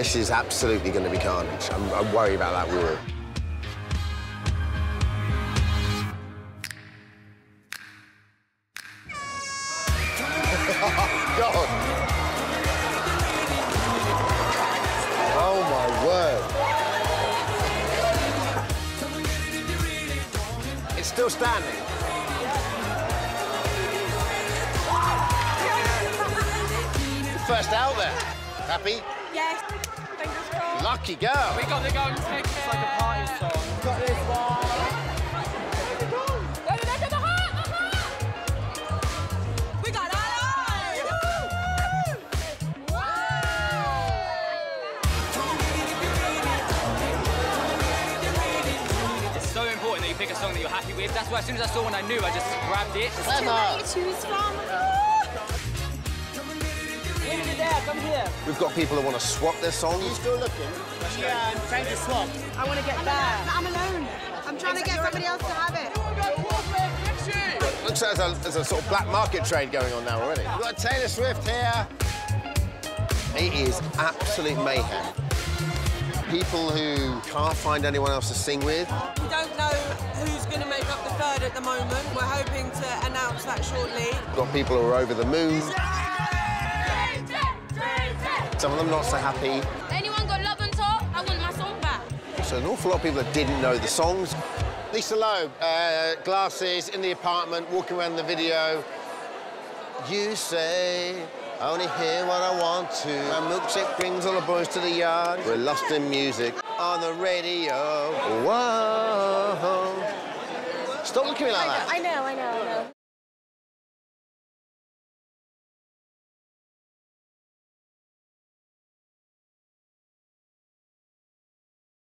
This is absolutely going to be carnage. I'm, I'm worried about that wall. God. Oh, my word. It's still standing. First out there. Happy? Yes. Fingers crossed. Lucky girl. We got the gun ticket. It's like a party song. Got this one. We got that. It's so important that you pick a song that you're happy with. That's why as soon as I saw one I knew, I just grabbed it. Emma. choose from. Come. We've got people who want to swap their songs. You still looking? Yeah, I'm trying to swap. I want to get there. I'm alone. I'm trying to get somebody else to have it. Looks like there's a, there's a sort of black market trade going on now already. We've got Taylor Swift here. It is absolute mayhem. People who can't find anyone else to sing with. We don't know who's going to make up the third at the moment. We're hoping to announce that shortly. Got people who are over the moon. Some of them not so happy. Anyone got love on top? I want my song back. So an awful lot of people that didn't know the songs. Lisa Loeb, uh, glasses, in the apartment, walking around the video. You say, I only hear what I want to. My milkshake brings all the boys to the yard. We're lost in music on the radio. Whoa. Stop looking at me like that. I know, I know, I know.